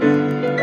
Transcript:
Música